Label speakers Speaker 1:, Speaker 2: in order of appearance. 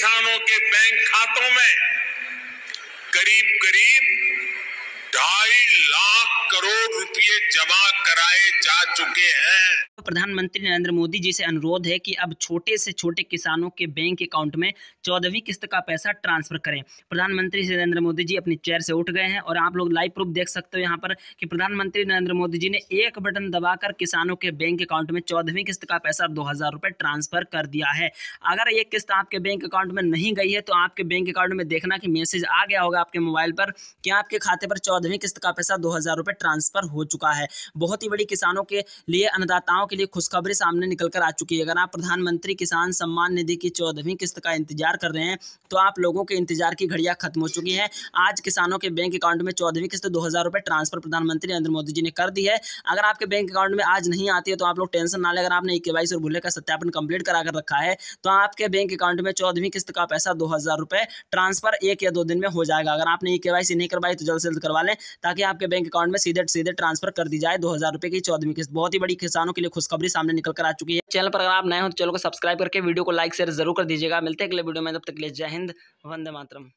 Speaker 1: किसानों के बैंक खातों में करीब करीब ढाई लाख करोड़ रुपए जमा कराए जा चुके हैं।
Speaker 2: प्रधानमंत्री नरेंद्र मोदी जी से अनुरोध है कि अब छोटे से छोटे किसानों के बैंक अकाउंट में चौदहवीं किस्त का पैसा ट्रांसफ़र करें। प्रधानमंत्री नरेंद्र मोदी जी अपनी चेयर से उठ गए हैं और आप लोग लाइव प्रूफ देख सकते हो यहाँ पर कि प्रधानमंत्री नरेंद्र मोदी जी ने एक बटन दबाकर किसानों के बैंक अकाउंट में चौदहवीं किस्त का पैसा दो ट्रांसफ़र कर दिया है। अगर ये किस्त आपके बैंक अकाउंट में नहीं गई है तो आपके बैंक अकाउंट में देखना कि मैसेज आ गया होगा आपके मोबाइल पर कि आपके खाते पर चौदहवीं किस्त का पैसा दो ट्रांसफ़र हो चुका है। बहुत ही बड़ी किसानों के लिए, अन्नदाताओं के लिए खुशखबरी सामने निकल कर आ चुकी है। अगर आप प्रधानमंत्री किसान सम्मान निधि की चौदहवीं किस्त का इंतज़ार कर रहे हैं तो आप लोगों के इंतज़ार की घड़ियाँ खत्म हो चुकी हैं। आज किसानों के बैंक अकाउंट में चौदहवीं किस्त दो हज़ार ट्रांसफ़र प्रधानमंत्री नरेंद्र मोदी जी ने कर दी है। अगर आपके बैंक अकाउंट में आज नहीं आती है तो आप लोग टेंशन ना ले। अगर आपने के और भूले का सत्यापन कंप्लीट करा कर रखा है तो आपके बैंक अकाउंट में चौदहवीं किस्त का पैसा दो ट्रांसफ़र एक या दो दिन में हो जाएगा। अगर आपने ई के नहीं करवाई तो जल्द से जल्द करवा लें, ताकि आपके बैंक अकाउंट में सीधे सीधे ट्रांसफ़र कर दी जाए दो की चौदहवीं किस्त। बहुत ही बड़ी किसानों के लिए खुशखबरी सामने निकल कर आ चुकी है। चैनल पर अगर आप नए हो तो चैनल को सब्सक्राइब करके वीडियो को लाइक, शेयर ज़रूर कर दीजिएगा। मिलते हैं अगले वीडियो में, तब तक के लिए जय हिंद, वंदे मातरम।